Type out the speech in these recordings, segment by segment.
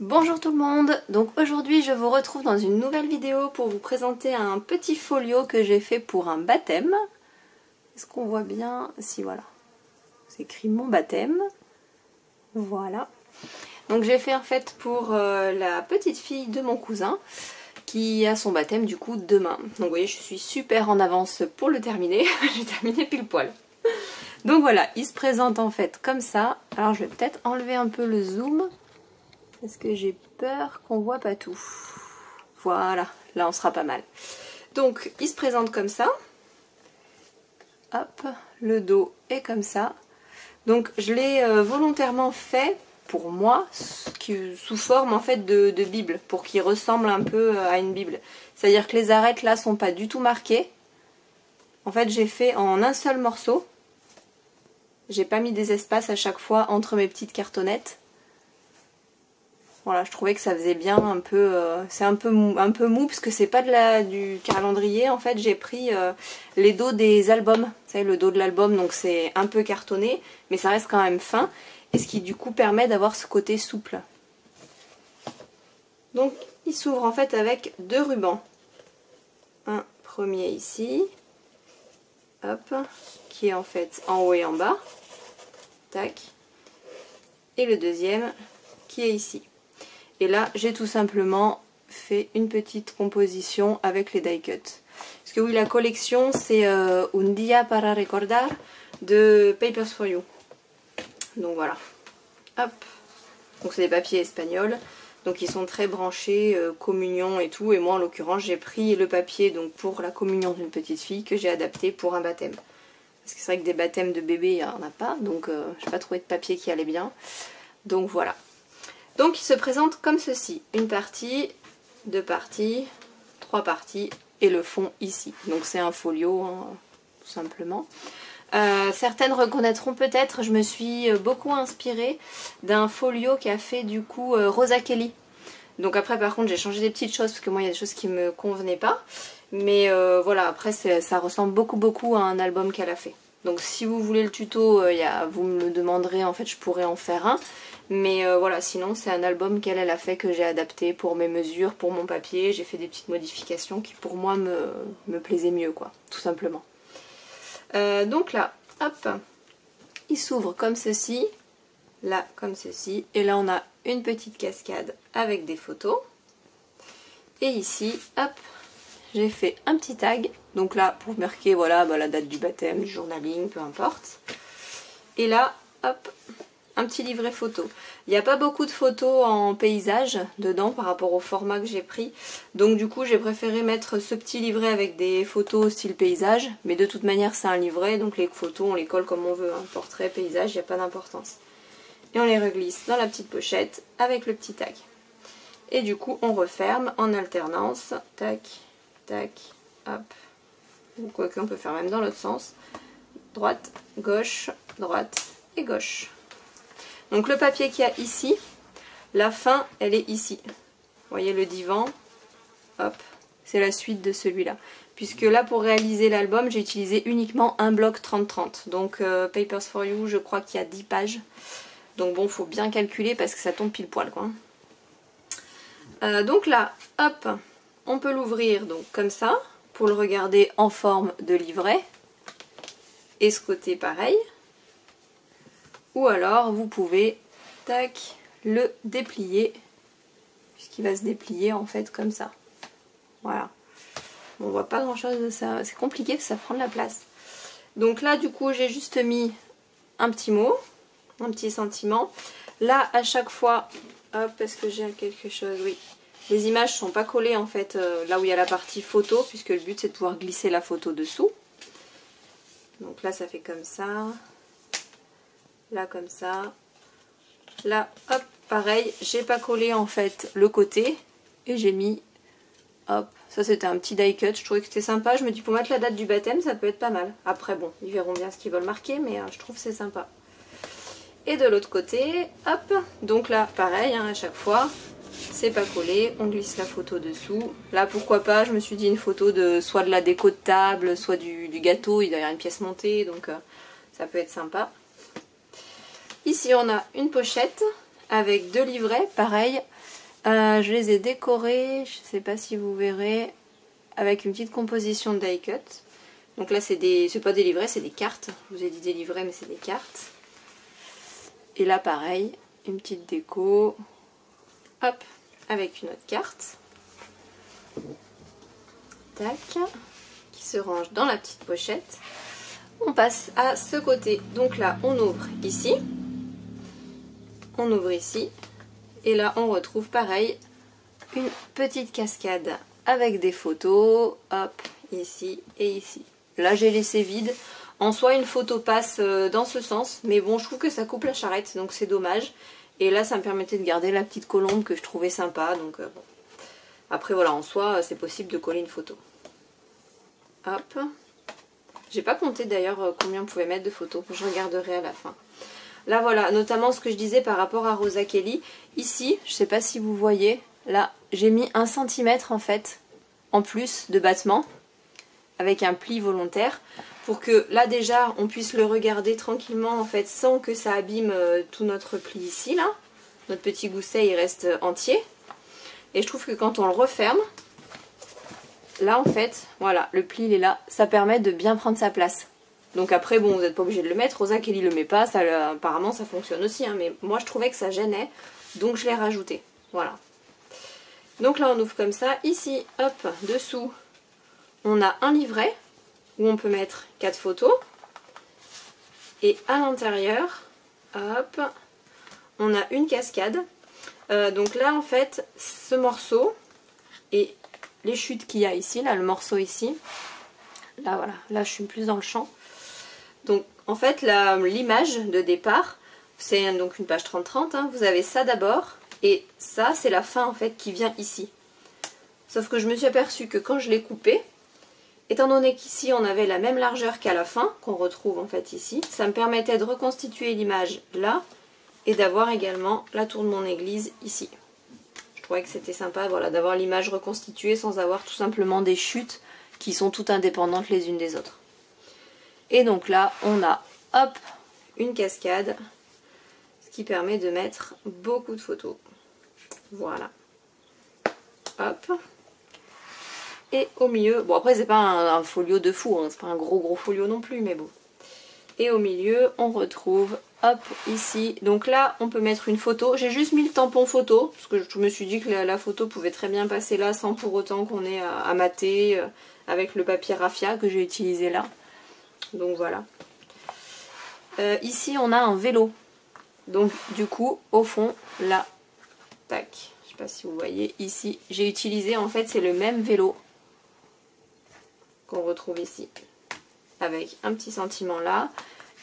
Bonjour tout le monde, donc aujourd'hui je vous retrouve dans une nouvelle vidéo pour vous présenter un petit folio que j'ai fait pour un baptême. Est-ce qu'on voit bien Si voilà, c'est écrit mon baptême. Voilà. Donc j'ai fait en fait pour euh, la petite fille de mon cousin qui a son baptême du coup demain. Donc vous voyez je suis super en avance pour le terminer, j'ai terminé pile poil. Donc voilà, il se présente en fait comme ça. Alors je vais peut-être enlever un peu le zoom parce que j'ai peur qu'on voit pas tout. Voilà, là on sera pas mal. Donc il se présente comme ça. Hop, le dos est comme ça. Donc je l'ai euh, volontairement fait pour moi sous forme en fait de, de bible pour qu'il ressemble un peu euh, à une bible. C'est-à-dire que les arêtes là sont pas du tout marquées. En fait j'ai fait en un seul morceau. J'ai pas mis des espaces à chaque fois entre mes petites cartonnettes. Voilà, je trouvais que ça faisait bien un peu... Euh, c'est un peu mou, un peu mou parce que c'est pas de la, du calendrier. En fait, j'ai pris euh, les dos des albums. Vous savez, le dos de l'album, donc c'est un peu cartonné, mais ça reste quand même fin. Et ce qui du coup permet d'avoir ce côté souple. Donc, il s'ouvre en fait avec deux rubans. Un premier ici. Hop. Qui est en fait en haut et en bas. Tac. Et le deuxième qui est ici. Et là, j'ai tout simplement fait une petite composition avec les die cuts. Parce que oui, la collection, c'est euh, Un dia para recordar de Papers for You. Donc voilà. Hop. Donc c'est des papiers espagnols. Donc ils sont très branchés, euh, communion et tout. Et moi, en l'occurrence, j'ai pris le papier donc pour la communion d'une petite fille que j'ai adapté pour un baptême. Parce que c'est vrai que des baptêmes de bébé, il n'y en a pas. Donc euh, je n'ai pas trouvé de papier qui allait bien. Donc voilà. Donc il se présente comme ceci. Une partie, deux parties, trois parties et le fond ici. Donc c'est un folio hein, tout simplement. Euh, certaines reconnaîtront peut-être, je me suis euh, beaucoup inspirée d'un folio qui a fait du coup euh, Rosa Kelly. Donc après par contre j'ai changé des petites choses parce que moi il y a des choses qui me convenaient pas. Mais voilà, après ça ressemble beaucoup beaucoup à un album qu'elle a fait. Donc si vous voulez le tuto, vous me demanderez, en fait je pourrais en faire un. Mais euh, voilà, sinon c'est un album qu'elle a fait que j'ai adapté pour mes mesures, pour mon papier. J'ai fait des petites modifications qui pour moi me, me plaisaient mieux, quoi, tout simplement. Euh, donc là, hop, il s'ouvre comme ceci, là comme ceci. Et là on a une petite cascade avec des photos. Et ici, hop, j'ai fait un petit tag. Donc là, pour marquer voilà, bah, la date du baptême, du journaling, peu importe. Et là, hop, un petit livret photo. Il n'y a pas beaucoup de photos en paysage dedans par rapport au format que j'ai pris. Donc du coup j'ai préféré mettre ce petit livret avec des photos style paysage. Mais de toute manière c'est un livret donc les photos on les colle comme on veut. Hein. Portrait, paysage, il n'y a pas d'importance. Et on les reglisse dans la petite pochette avec le petit tag. Et du coup on referme en alternance. Tac, tac, hop. Ou quoi qu'on peut faire même dans l'autre sens. Droite, gauche, droite et gauche. Donc le papier qu'il y a ici, la fin, elle est ici. Vous voyez le divan, hop, c'est la suite de celui-là. Puisque là, pour réaliser l'album, j'ai utilisé uniquement un bloc 30-30. Donc euh, Papers for You, je crois qu'il y a 10 pages. Donc bon, faut bien calculer parce que ça tombe pile poil, quoi. Euh, donc là, hop, on peut l'ouvrir donc comme ça, pour le regarder en forme de livret. Et ce côté, pareil. Ou alors vous pouvez tac, le déplier, puisqu'il va se déplier en fait comme ça. Voilà. on voit pas grand chose de ça. C'est compliqué parce que ça prend de la place. Donc là du coup j'ai juste mis un petit mot, un petit sentiment. Là à chaque fois, hop, est-ce que j'ai quelque chose Oui. Les images sont pas collées en fait euh, là où il y a la partie photo, puisque le but c'est de pouvoir glisser la photo dessous. Donc là ça fait comme ça là comme ça. Là, hop, pareil, j'ai pas collé en fait le côté et j'ai mis, hop, ça c'était un petit die cut, je trouvais que c'était sympa, je me dis pour mettre la date du baptême ça peut être pas mal. Après bon, ils verront bien ce qu'ils veulent marquer mais euh, je trouve c'est sympa. Et de l'autre côté, hop, donc là pareil hein, à chaque fois, c'est pas collé, on glisse la photo dessous. Là pourquoi pas, je me suis dit une photo de soit de la déco de table, soit du, gâteau, il y a une pièce montée donc euh, ça peut être sympa. Ici, on a une pochette avec deux livrets, pareil. Euh, je les ai décorés, je sais pas si vous verrez, avec une petite composition de die cut. Donc là, c'est des, pas des livrets, c'est des cartes. Je vous ai dit des livrets, mais c'est des cartes. Et là, pareil, une petite déco. Hop, avec une autre carte. Tac, qui se range dans la petite pochette. On passe à ce côté. Donc là, on ouvre ici. On ouvre ici. Et là, on retrouve pareil une petite cascade avec des photos. Hop, ici et ici. Là, j'ai laissé vide. En soi, une photo passe euh, dans ce sens. Mais bon, je trouve que ça coupe la charrette, donc c'est dommage. Et là, ça me permettait de garder la petite colombe que je trouvais sympa. Donc euh, bon. Après, voilà, en soi, c'est possible de coller une photo. Hop. J'ai pas compté d'ailleurs euh, combien on pouvait mettre de photos. Je regarderai à la fin. Là, voilà, notamment ce que je disais par rapport à Rosa Kelly. Ici, je sais pas si vous voyez, là, j'ai mis un centimètre en fait, en plus de battement, avec un pli volontaire, pour que là déjà, on puisse le regarder tranquillement en fait, sans que ça abîme euh, tout notre pli ici, là. Notre petit gousset, il reste entier. Et je trouve que quand on le referme, là en fait, voilà, le pli il est là, ça permet de bien prendre sa place. Donc après, bon, vous n'êtes pas obligé de le mettre, Rosa Kelly le met pas, ça, apparemment ça fonctionne aussi, hein, mais moi je trouvais que ça gênait, donc je l'ai rajouté, voilà. Donc là on ouvre comme ça, ici, hop, dessous, on a un livret, où on peut mettre quatre photos, et à l'intérieur, hop, on a une cascade, euh, donc là en fait, ce morceau, et les chutes qu'il y a ici, là le morceau ici. Là voilà, là je suis plus dans le champ. Donc en fait l'image de départ, c'est donc une page 30-30, hein. vous avez ça d'abord et ça c'est la fin en fait qui vient ici. Sauf que je me suis aperçue que quand je l'ai coupé, étant donné qu'ici on avait la même largeur qu'à la fin, qu'on retrouve en fait ici, ça me permettait de reconstituer l'image là et d'avoir également la tour de mon église ici trouvais que c'était sympa d'avoir l'image reconstituée sans avoir tout simplement des chutes qui sont toutes indépendantes les unes des autres. Et donc là, on a, hop, une cascade, ce qui permet de mettre beaucoup de photos. Voilà. Hop. Et au milieu, bon après c'est pas un, folio de fou, hein, c'est pas un gros gros folio non plus, mais bon. Et au milieu, on retrouve hop, ici. Donc là, on peut mettre une photo. J'ai juste mis le tampon photo, parce que je me suis dit que la, photo pouvait très bien passer là, sans pour autant qu'on ait à, mater, euh, avec le papier raffia que j'ai utilisé là. Donc voilà. Euh, ici, on a un vélo. Donc du coup, au fond, là, tac, je sais pas si vous voyez, ici, j'ai utilisé, en fait, c'est le même vélo qu'on retrouve ici. Avec un petit sentiment là.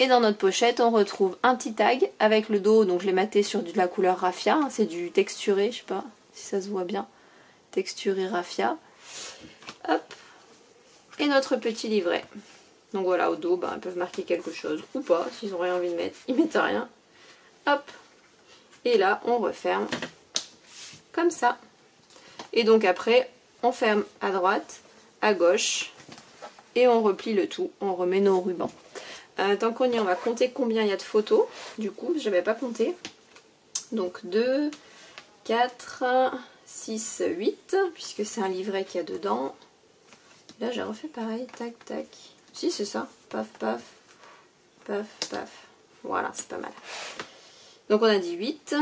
Et dans notre pochette, on retrouve un petit tag avec le dos, donc je l'ai maté sur de la couleur raffia, hein, c'est du texturé, je sais pas si ça se voit bien, texturé raffia. Hop, et notre petit livret. Donc voilà, au dos, ben, ils peuvent marquer quelque chose ou pas, s'ils ont rien envie de mettre, ils mettent rien. Hop, et là, on referme comme ça. Et donc après, on ferme à droite, à gauche, et on replie le tout, on remet nos rubans. Euh, tant qu'on y est, on va compter combien il y a de photos. Du coup, je n'avais pas compté. Donc 2, 4, 6, 8, puisque c'est un livret qu'il y a dedans. Là, j'ai refait pareil, tac, tac. Si, c'est ça. Paf, paf, paf, paf. Voilà, c'est pas mal. Donc on a dit 8,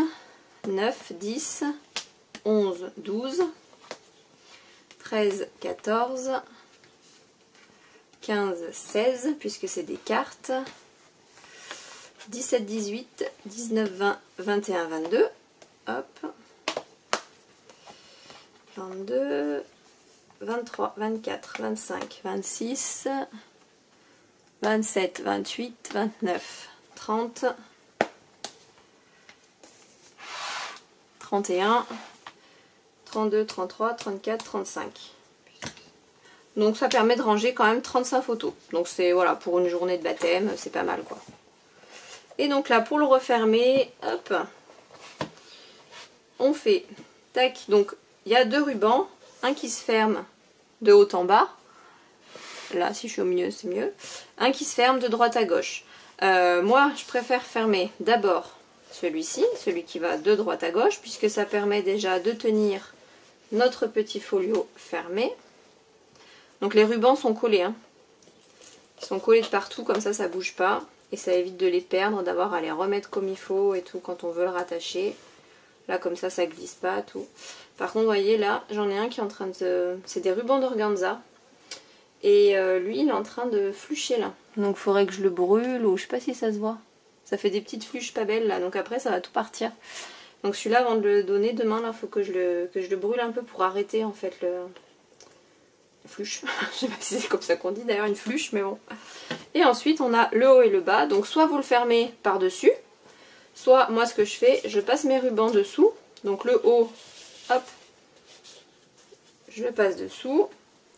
9, 10, 11, 12, 13, 14, 15, 16, puisque c'est des cartes. 17, 18, 19, 20, 21, 22. Hop. 22, 23, 24, 25, 26, 27, 28, 29, 30, 31, 32, 33, 34, 35. Donc ça permet de ranger quand même 35 photos. Donc c'est voilà, pour une journée de baptême, c'est pas mal quoi. Et donc là pour le refermer, hop, on fait tac. Donc il y a deux rubans, un qui se ferme de haut en bas. Là si je suis au milieu c'est mieux. Un qui se ferme de droite à gauche. Euh, moi je préfère fermer d'abord celui-ci, celui qui va de droite à gauche, puisque ça permet déjà de tenir notre petit folio fermé. Donc les rubans sont collés, hein. ils sont collés de partout, comme ça ça bouge pas, et ça évite de les perdre, d'avoir à les remettre comme il faut et tout quand on veut le rattacher. Là comme ça ça glisse pas, tout. Par contre, vous voyez là, j'en ai un qui est en train de... C'est des rubans d'organza. Et euh, lui, il est en train de flucher là. Donc il faudrait que je le brûle ou je sais pas si ça se voit. Ça fait des petites fluches pas belles là, donc après ça va tout partir. Donc celui-là, avant de le donner demain, là, faut que je le, que je le brûle un peu pour arrêter en fait le... Fluche. je sais pas si c'est comme ça qu'on dit d'ailleurs, une fluche, mais bon. Et ensuite, on a le haut et le bas. Donc soit vous le fermez par-dessus, soit moi ce que je fais, je passe mes rubans dessous. Donc le haut, hop, je le passe dessous.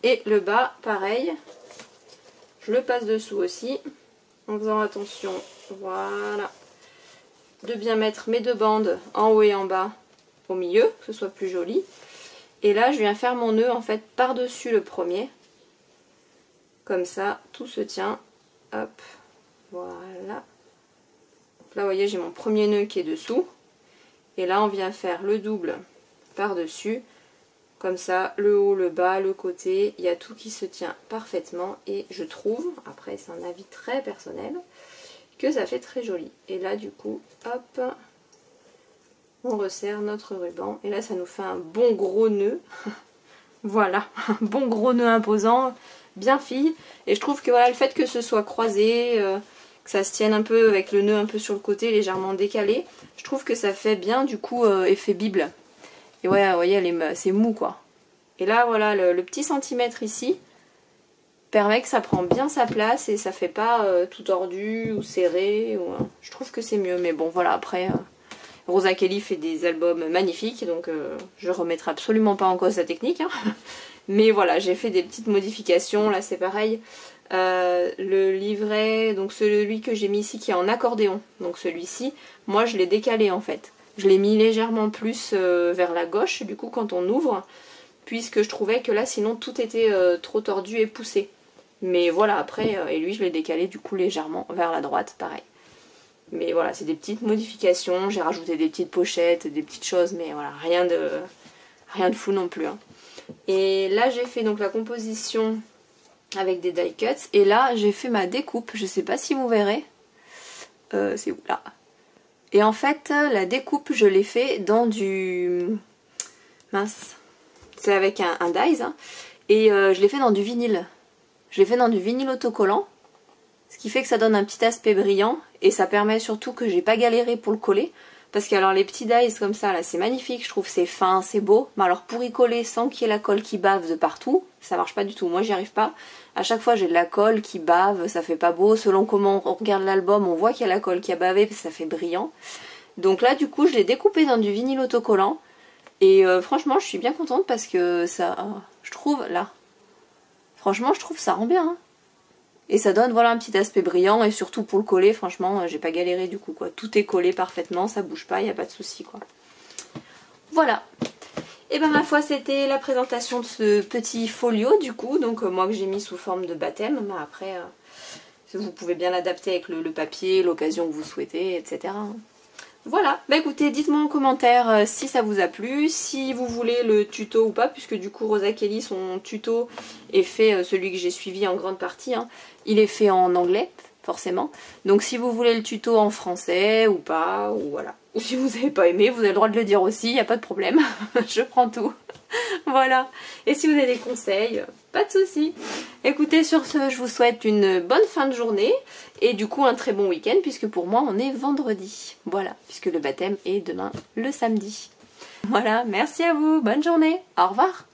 Et le bas, pareil, je le passe dessous aussi, en faisant attention, voilà, de bien mettre mes deux bandes en haut et en bas au milieu, que ce soit plus joli. Et là, je viens faire mon nœud en fait par-dessus le premier. Comme ça, tout se tient. Hop, voilà. là, vous voyez, j'ai mon premier nœud qui est dessous. Et là, on vient faire le double par-dessus. Comme ça, le haut, le bas, le côté, il y a tout qui se tient parfaitement. Et je trouve, après c'est un avis très personnel, que ça fait très joli. Et là, du coup, hop, on resserre notre ruban. Et là, ça nous fait un bon gros nœud. voilà, un bon gros nœud imposant, bien fille. Et je trouve que voilà, le fait que ce soit croisé, euh, que ça se tienne un peu avec le nœud un peu sur le côté, légèrement décalé, je trouve que ça fait bien, du coup, euh, effet bible. Et ouais, vous voyez, c'est mou quoi. Et là, voilà, le, petit centimètre ici permet que ça prend bien sa place et ça fait pas euh, tout tordu ou serré. Hein. Je trouve que c'est mieux, mais bon, voilà, après... Euh, Rosa Kelly fait des albums magnifiques, donc euh, je remettrai absolument pas en cause sa technique. Hein. Mais voilà, j'ai fait des petites modifications, là c'est pareil. le livret, donc celui que j'ai mis ici qui est en accordéon, donc celui-ci, moi je l'ai décalé en fait. Je l'ai mis légèrement plus euh, vers la gauche, du coup, quand on ouvre, puisque je trouvais que là, sinon, tout était euh, trop tordu et poussé. Mais voilà, après, euh, et lui, je l'ai décalé, du coup, légèrement vers la droite, pareil. Mais voilà, c'est des petites modifications. J'ai rajouté des petites pochettes, des petites choses, mais voilà, rien de, rien de fou non plus. Hein. Et là, j'ai fait donc la composition avec des die cuts. Et là, j'ai fait ma découpe. Je sais pas si vous verrez. c'est où? Là et en fait, la découpe, je l'ai fait dans du... Mince. C'est avec un, un dies. Hein. Et euh, je l'ai fait dans du vinyle. Je l'ai fait dans du vinyle autocollant. Ce qui fait que ça donne un petit aspect brillant. Et ça permet surtout que j'ai pas galéré pour le coller. Parce que alors les petits dies comme ça, là, c'est magnifique. Je trouve c'est fin, c'est beau. Mais alors pour y coller sans qu'il y ait la colle qui bave de partout, ça marche pas du tout. Moi, j'y arrive pas. À chaque fois, j'ai de la colle qui bave, ça fait pas beau. Selon comment on regarde l'album, on voit qu'il y a la colle qui a bavé, ça fait brillant. Donc là, du coup, je l'ai découpé dans du vinyle autocollant. Et euh, franchement, je suis bien contente parce que ça... Je trouve, là... Franchement, je trouve ça rend bien. Hein. Et ça donne voilà un petit aspect brillant et surtout pour le coller, franchement, j'ai pas galéré du coup quoi. Tout est collé parfaitement, ça bouge pas, il n'y a pas de souci quoi. Voilà. Et ben ma foi c'était la présentation de ce petit folio du coup, donc euh, moi que j'ai mis sous forme de baptême, mais après euh, vous pouvez bien l'adapter avec le, papier, l'occasion que vous souhaitez, etc. Voilà, bah écoutez, dites-moi en commentaire euh, si ça vous a plu, si vous voulez le tuto ou pas, puisque du coup Rosa Kelly, son tuto est fait, celui que j'ai suivi en grande partie, hein, il est fait en anglais, forcément. Donc si vous voulez le tuto en français ou pas, ou voilà. Ou si vous n'avez pas aimé, vous avez le droit de le dire aussi, il n'y a pas de problème. je prends tout. voilà. Et si vous avez des conseils, pas de soucis. Écoutez, sur ce, je vous souhaite une bonne fin de journée et du coup un très bon week-end puisque pour moi on est vendredi. Voilà, puisque le baptême est demain le samedi. Voilà, merci à vous, bonne journée, au revoir